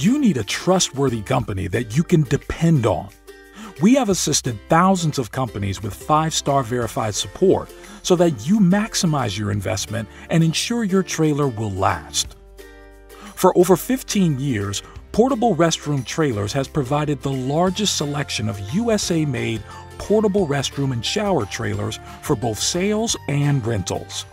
You need a trustworthy company that you can depend on. We have assisted thousands of companies with five star verified support so that you maximize your investment and ensure your trailer will last. For over 15 years, Portable Restroom Trailers has provided the largest selection of USA made portable restroom and shower trailers for both sales and rentals.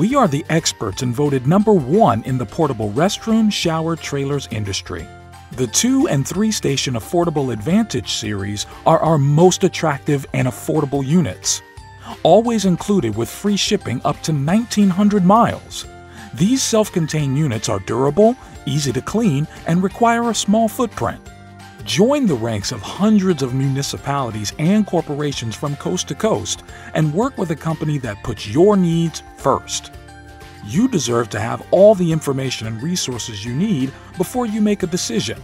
We are the experts and voted number one in the portable restroom shower trailers industry. The 2 and 3 station Affordable Advantage series are our most attractive and affordable units, always included with free shipping up to 1900 miles. These self contained units are durable, easy to clean, and require a small footprint. Join the ranks of hundreds of municipalities and corporations from coast to coast and work with a company that puts your needs first. You deserve to have all the information and resources you need before you make a decision.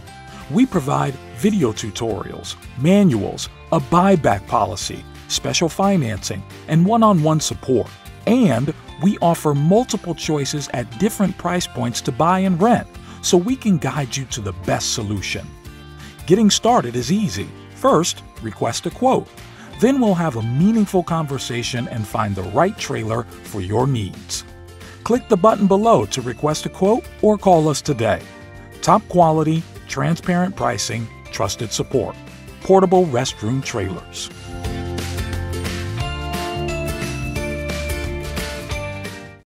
We provide video tutorials, manuals, a buyback policy, special financing, and one on one support. And we offer multiple choices at different price points to buy and rent so we can guide you to the best solution. Getting started is easy. First, request a quote. Then we'll have a meaningful conversation and find the right trailer for your needs. Click the button below to request a quote or call us today. Top quality, transparent pricing, trusted support. Portable restroom trailers.